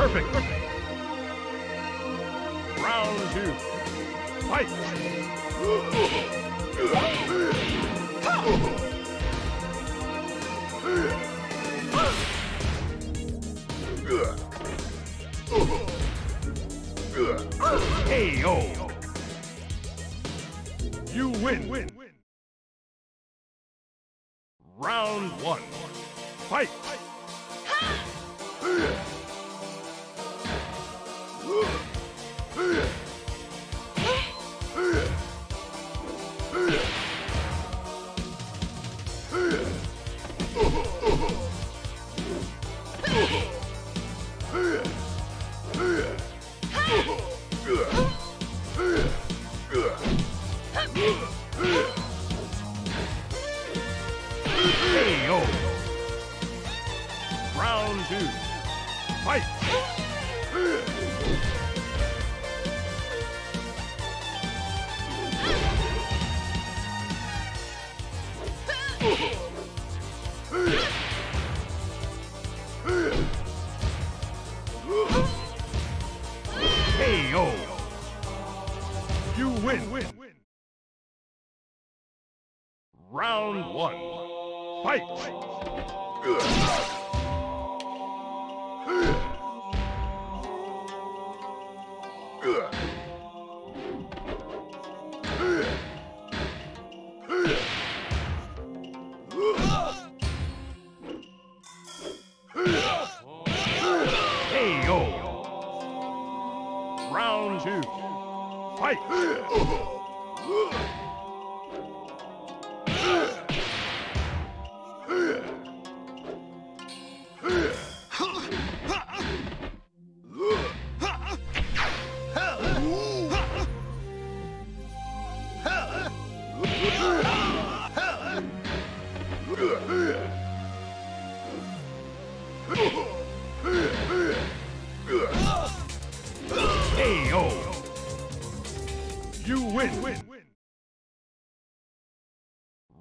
Perfect! Round two. Fight! KO! You win! win. Round one. Fight! KO! Round two. Fight! KO! You win! win. Round one. Fight! KO! KO! You win! win.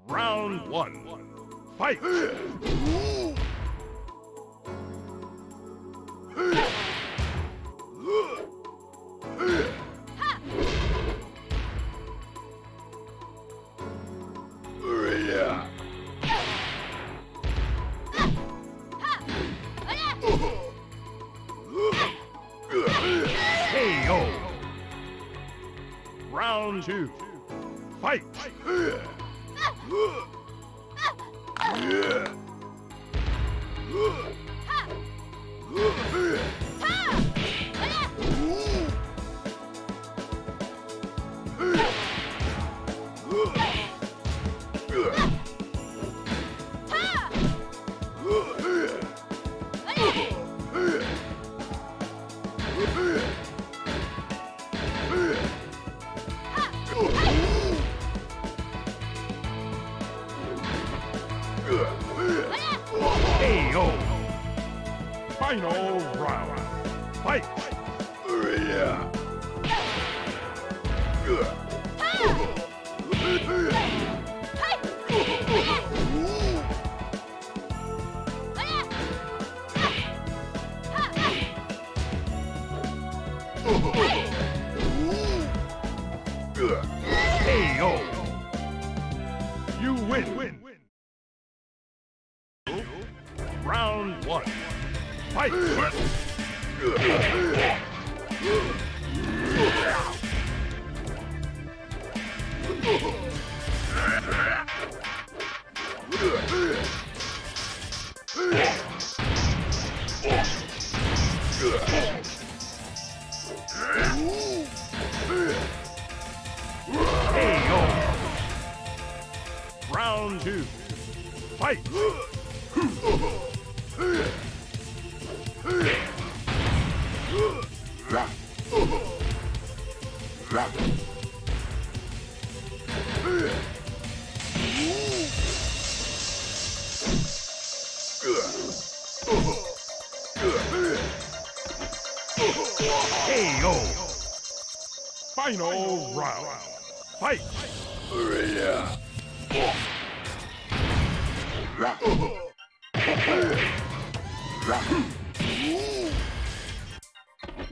Round one. Fight! Round two. Fight! KO! Fight! You win! win. Round one. Fight! Fight! Final round. Fight!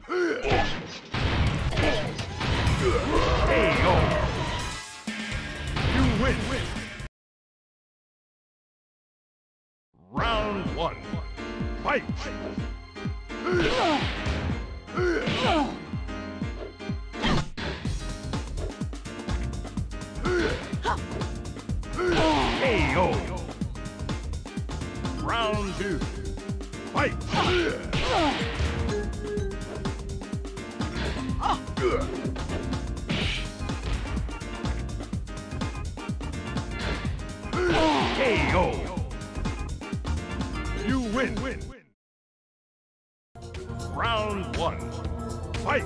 KO. You win. Round one. Fight! KO. Round two. Fight! KO. You win. Round one. Fight!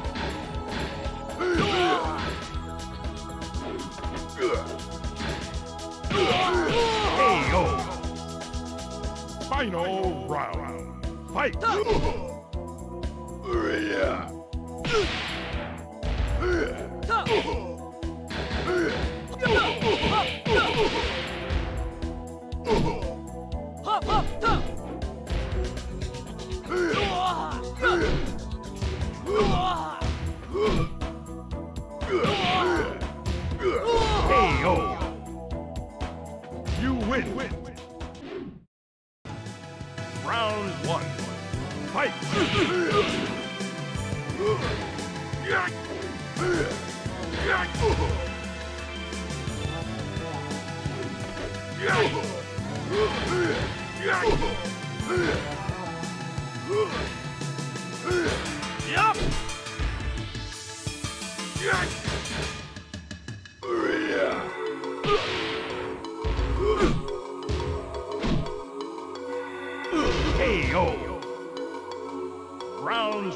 KO. Final round. Fight! KO.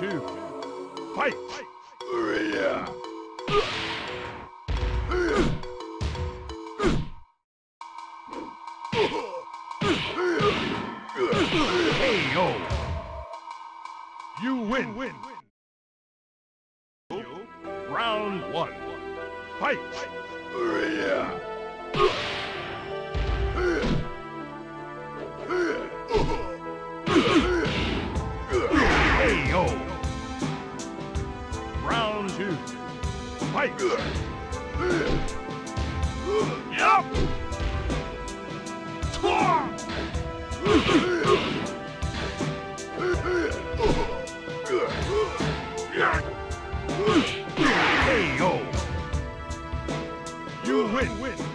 Two. Fight! KO. You win. Round one. Fight! Yup! KO. You win. Yeah.